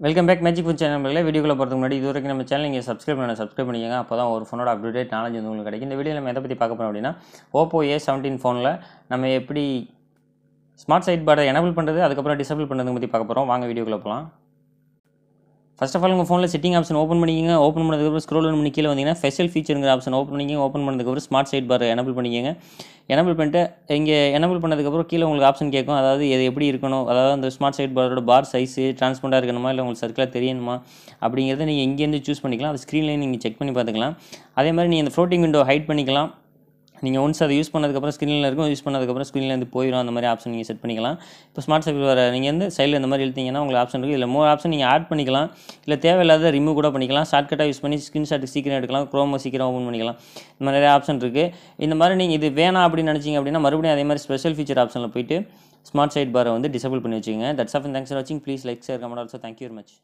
Welcome back magic food channel வீடியோக்குள்ள போகிறதுக்கு முன்னாடி இது வரைக்கும் நம்ம சேனல் நீங்கள் சப்ஸ்கிரைப் பண்ண சப்ஸ்கிரைப் பண்ணிக்கங்க. அப்போ தான் ஒரு ஃபோனோட அப்டேட் நாலேஜ் வந்து உங்களுக்கு கிடைக்கும். இந்த வீடியோ நம்ம எதை பற்றி பார்க்க போகிறோம் அப்படின்னா ஓப்போ ஏ செவன்டீன் ஃபோனில் நம்ம எப்படி ஸ்மார்ட் சைட் பார்டை எனபிள் பண்ணுறது அதுக்கப்புறம் டிசபிள் பண்ணுறது பற்றி பார்க்க போகிறோம் வாங்க வீடியோக்குள்ளே போகலாம் ஃபஸ்ட் ஆஃப் ஆல் உங்கள் ஃபோனில் செட்டிங் ஆப்ஷன் ஓப்பன் பண்ணிக்கங்க. ஓப்பன் பண்ணதுக்கப்புறம் ஸ்க்ரோல் பண்ணி கீழே வந்தீங்கன்னா ஸ்பெஷல் ஃபீச்சருங்கிற ஆப்ஷன் ஓப்பன் பண்ணிக்கங்க. ஓப்பன் பண்ணதுக்கப்புறம் ஸ்மார்ட் சைட் பார் எனபிள் பண்ணிக்கோங்க. எனபிள் பண்ணிட்டு இங்கே எனபிள் பண்ணதுக்கப்புறம் கீழே உங்களுக்கு ஆப்ஷன் கேட்கும். அதாவது இது எப்படி இருக்கணும்? அதாவது அந்த ஸ்மார்ட் சைட் பாரோட பார் சைஸு டிரான்ஸ்பரண்டாக இருக்கணுமா? இல்லை உங்களுக்கு சர்க்கிளாக தெரியணுமா? அப்படிங்கிறத நீங்கள் இங்கேருந்து சூஸ் பண்ணிக்கலாம். அது ஸ்க்ரீன்லேயே நீங்கள் செக் பண்ணி பார்த்துக்கலாம். அதே மாதிரி நீங்கள் இந்த ஃப்ளோட்டிங் விண்டோ ஹைட் பண்ணிக்கலாம். நீங்கள் ஒன்ஸ் அதை யூஸ் பண்ணதுக்கப்புறம் ஸ்க்ரீனில் இருக்கும் யூஸ் பண்ணதுக்கப்புறம் ஸ்க்ரீன்லேருந்து போயிடும் அந்த மாதிரி ஆப்ஷன் நீங்கள் செட் பண்ணிக்கலாம். இப்போ ஸ்மார்ட் சர்வீஸ் வர நீங்கள் வந்து சைடில் இந்த மாதிரி எழுத்திங்கன்னா உங்களுக்கு ஆப்ஷன் இருக்குது இல்லை மோர் ஆப்ஷன் நீங்கள் ஆட் பண்ணிக்கலாம். இல்லை தேவையில்லாத ரிமூவ் கூட பண்ணிக்கலாம். ஷார்ட்கட்டாக யூஸ் பண்ணி ஸ்க்ரீன்ஷாட் சீக்கிரம் எடுக்கலாம். க்ரோமோ சீக்கிரம் ஓப்பன் பண்ணிக்கலாம். இந்த மாதிரி நிறைய ஆப்ஷன் இருக்குது இந்த மாதிரி நீங்கள் இது வேணாம் அப்படின்னு நினச்சிங்க அப்படின்னா மறுபடியும் அதே மாதிரி ஸ்பெஷல் ஃபீச்சர் ஆப்ஷனில் போயிட்டு ஸ்மார்ட் சைட் பாரை வந்து டிசபிள் பண்ணி வச்சுக்கோங்க. தட்ஸ் ஆஃப் தேங்க்ஸ் ஃபார் வாட்சிங் please like share comment also thank you very much